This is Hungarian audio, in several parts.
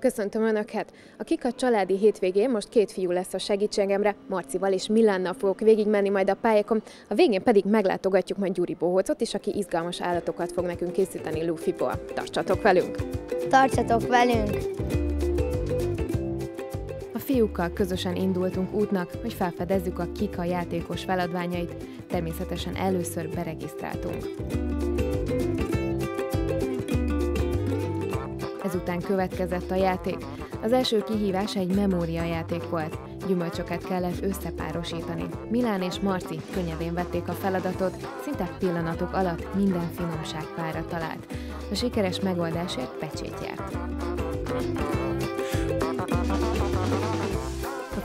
Köszöntöm Önöket! A Kika családi hétvégén most két fiú lesz a segítségemre, Marcival és Milánnal fogok végigmenni majd a pályákon, a végén pedig meglátogatjuk majd Gyuri Bohócot is, aki izgalmas állatokat fog nekünk készíteni Luffy-ból. Tartsatok velünk! Tartsatok velünk! A fiúkkal közösen indultunk útnak, hogy felfedezzük a Kika játékos feladványait, természetesen először beregisztráltunk. Ezután következett a játék. Az első kihívás egy memória játék volt. Gyümölcsöket kellett összepárosítani. Milán és Marci könnyedén vették a feladatot, szinte pillanatok alatt minden finomság pára talált. A sikeres megoldásért pecsét járt.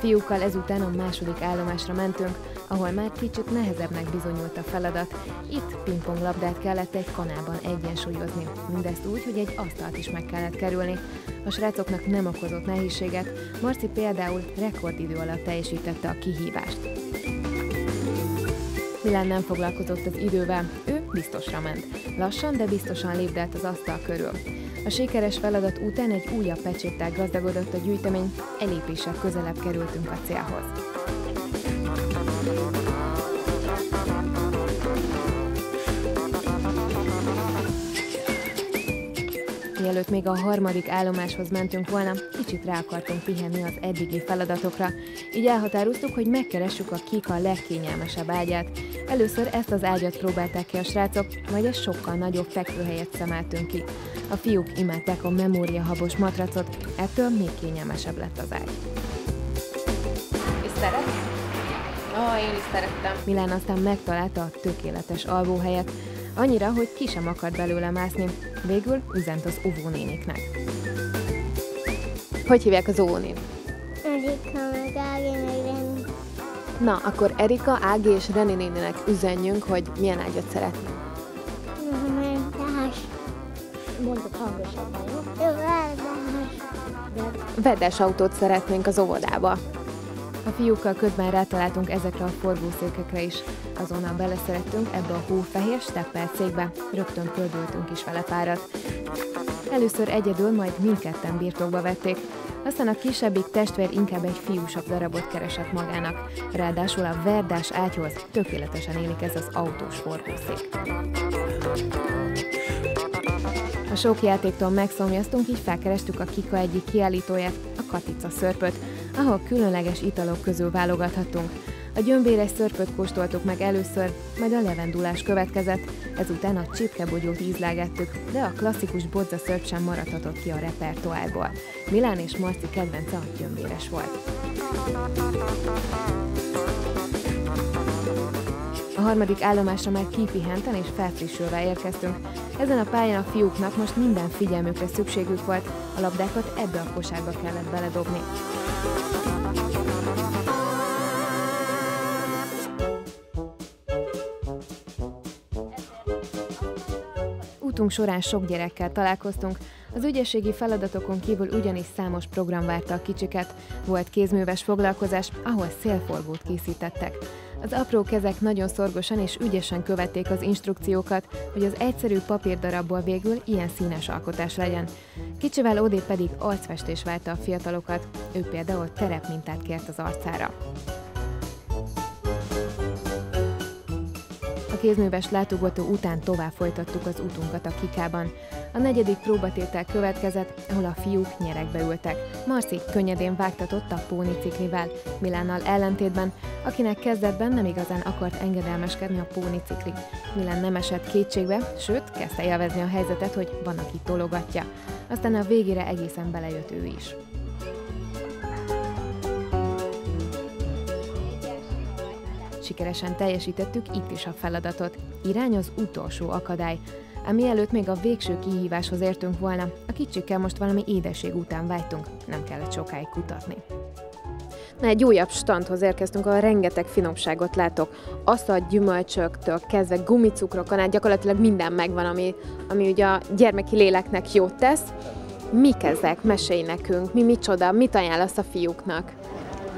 Fiúkkal ezután a második állomásra mentünk, ahol már kicsit nehezebbnek bizonyult a feladat. Itt pingponglabdát kellett egy kanálban egyensúlyozni. Mindezt úgy, hogy egy asztalt is meg kellett kerülni. A srácoknak nem okozott nehézséget, Marci például rekordidő alatt teljesítette a kihívást. Milán nem foglalkozott az idővel, ő biztosra ment. Lassan, de biztosan lépdelt az asztal körül. A sikeres feladat után egy újabb pecséttel gazdagodott a gyűjtemény, egy lépéssel közelebb kerültünk a célhoz. Mielőtt még a harmadik állomáshoz mentünk volna, kicsit rá akartunk pihenni az eddigi feladatokra, így elhatároztuk, hogy megkeressük a Kika legkényelmesebb ágyát. Először ezt az ágyat próbálták ki a srácok, majd egy sokkal nagyobb fekvőhelyet szemeltünk ki. A fiúk imádták a memóriahabos matracot, ettől még kényelmesebb lett az ágy. És szeretsz? Ó, oh, én is szerettem. Milán aztán megtalálta a tökéletes alvóhelyet, annyira, hogy ki sem akart belőle mászni. Végül üzent az óvónéniknek. Hogy hívják az óvónén? Erika, meg Ági, meg Reni. Na, akkor Erika, Ági és Reni néninek üzenjünk, hogy milyen ágyat szeretnénk. Verdás. Mondod hangosabban, jó? Verdás. Vedes autót szeretnénk az óvodába. A fiúkkal közben rátaláltunk ezekre a forgószékekre is. Azonnal beleszerettünk ebbe a hófehér steppelt székbe, rögtön pördültünk is vele párat. Először egyedül, majd mindketten birtokba vették, aztán a kisebbik testvér inkább egy fiúsabb darabot keresett magának. Ráadásul a verdás ágyhoz tökéletesen élik ez az autós forgószék. A sok játéktól megszomjaztunk, így felkerestük a Kika egyik kiállítóját, a Katica szörpöt, ahol különleges italok közül válogathattunk. A gyömbéres szörpöt kóstoltuk meg először, majd a levendulás következett, ezután a csipkebogyót ízlágettük, de a klasszikus bodza szörp sem maradhatott ki a repertoárból. Milán és Marci kedvence a gyömbéres volt. A harmadik állomásra már kipihenten és felfrissülve érkeztünk. Ezen a pályán a fiúknak most minden figyelmükre szükségük volt, a labdákat ebbe a kosárba kellett beledobni. Útunk során sok gyerekkel találkoztunk, az ügyességi feladatokon kívül ugyanis számos program várta a kicsiket. Volt kézműves foglalkozás, ahol szélforgót készítettek. Az apró kezek nagyon szorgosan és ügyesen követték az instrukciókat, hogy az egyszerű papírdarabból végül ilyen színes alkotás legyen. Kicsivel odébb pedig arcfestés várta a fiatalokat, ő például terepmintát kért az arcára. Kézműves látogató után tovább folytattuk az útunkat a Kikában. A negyedik próbatétel következett, ahol a fiúk nyerekbe ültek. Marci könnyedén vágtatott a póniciklivel, Milánnal ellentétben, akinek kezdetben nem igazán akart engedelmeskedni a pónicikli. Milán nem esett kétségbe, sőt, kezdte élvezni a helyzetet, hogy van, aki tologatja. Aztán a végére egészen belejött ő is. Sikeresen teljesítettük itt is a feladatot. Irány az utolsó akadály. Ami előtt még a végső kihíváshoz értünk volna, a kicsikkel most valami édesség után vágytunk, nem kellett sokáig kutatni. Na, egy újabb standhoz érkeztünk, ahol rengeteg finomságot látok. Asztal gyümölcsöktől kezdve gumicukrokon át gyakorlatilag minden megvan, ami, ami ugye a gyermeki léleknek jót tesz. Mik ezek? Mesélj nekünk. Mi micsoda? Mit ajánlasz a fiúknak?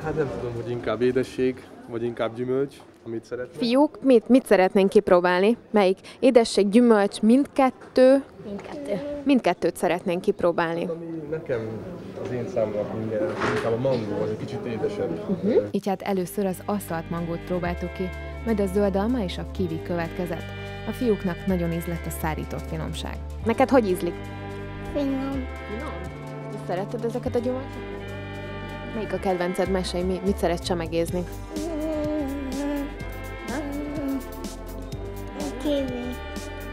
Hát nem tudom, hogy inkább édesség, vagy inkább gyümölcs, amit szeretnék. Fiúk, mit, mit szeretnénk kipróbálni? Melyik? Édesség, gyümölcs, mindkettő? Mindkettő. Mindkettőt szeretnénk kipróbálni. Ami nekem az én számomra minden, inkább a mangó, az egy kicsit édesebb. Így hát először az aszalt mangót próbáltuk ki, majd a zöld alma és a kiwi következett. A fiúknak nagyon ízlett a szárított finomság. Neked hogy ízlik? Finom. Te szereted ezeket a gyümölcsöket? Melyik a kedvenced? Mesélj, mi, mit szeretsz csemegézni?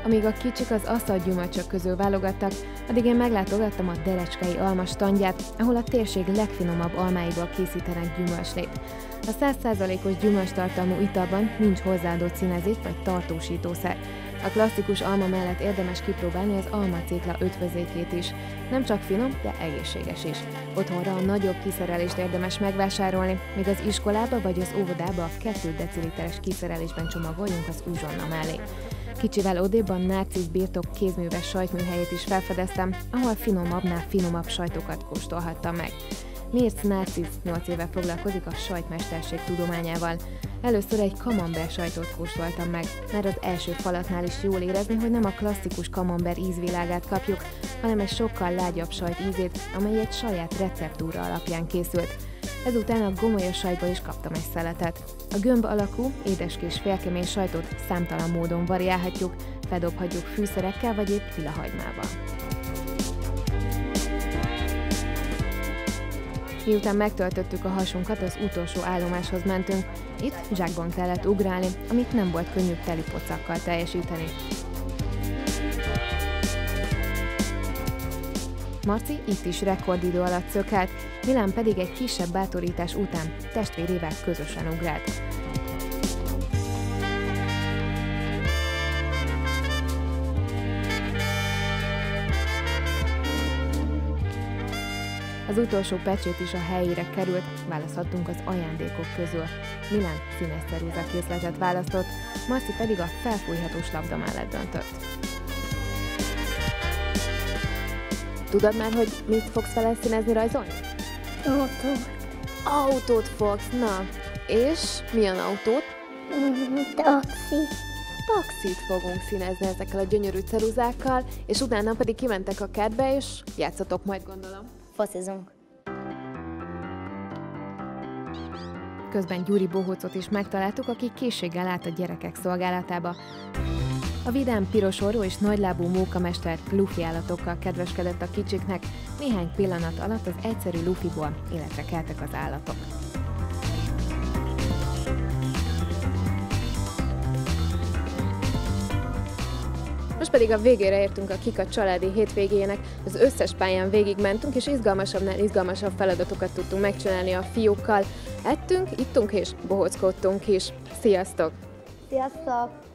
Amíg a kicsik az aszalt gyümölcsök közül válogattak, addig én meglátogattam a Derecskei alma standját, ahol a térség legfinomabb almáiból készítenek gyümölcslét. A 100%-os gyümölcstartalmú italban nincs hozzáadott színezék vagy tartósítószer. A klasszikus alma mellett érdemes kipróbálni az almacékla ötvözékét is. Nem csak finom, de egészséges is. Otthonra a nagyobb kiszerelést érdemes megvásárolni, míg az iskolába vagy az óvodába a 2 deciliteres kiszerelésben csomagoljunk az uzsonna mellé. Kicsivel odébb a Narcisz birtok kézműves sajtműhelyét is felfedeztem, ahol finomabbnál finomabb sajtokat kóstolhattam meg. Mirc Narcisz 8 éve foglalkozik a sajtmesterség tudományával. Először egy kamember sajtot kóstoltam meg, mert az első falatnál is jól érezni, hogy nem a klasszikus kamember ízvilágát kapjuk, hanem egy sokkal lágyabb sajt ízét, amely egy saját receptúra alapján készült. Ezután a gomolyos sajtból is kaptam egy szeletet. A gömb alakú, édeskés félkemény sajtot számtalan módon variálhatjuk, feldobhatjuk fűszerekkel vagy épp tilahagymával. Miután megtöltöttük a hasunkat, az utolsó állomáshoz mentünk. Itt zsákban kellett ugrálni, amit nem volt könnyű teli pocakkal teljesíteni. Marci itt is rekordidő alatt szökelt, Milán pedig egy kisebb bátorítás után testvérével közösen ugrált. Az utolsó pecsét is a helyére került, választhattunk az ajándékok közül. Milán színes ceruza készletet választott, Marci pedig a felfújhatós labda mellett döntött. Tudod már, hogy mit fogsz vele színezni, rajzolni? Autó. Autót fogsz, na. És milyen autót? Taxi. Taxit fogunk színezni ezekkel a gyönyörű ceruzákkal, és utána pedig kimentek a kertbe, és játszatok majd gondolom. Focizunk. Közben Gyuri Bohócot is megtaláltuk, aki készséggel állt a gyerekek szolgálatába. A vidám piros orró és nagylábú mókamester lufi állatokkal kedveskedett a kicsiknek, néhány pillanat alatt az egyszerű lufiból életre keltek az állatok. Most pedig a végére értünk a Kika családi hétvégének, az összes pályán végigmentünk, és izgalmasabbnál izgalmasabb feladatokat tudtunk megcsinálni a fiúkkal. Ettünk, ittunk és bohockodtunk is. Sziasztok! Sziasztok!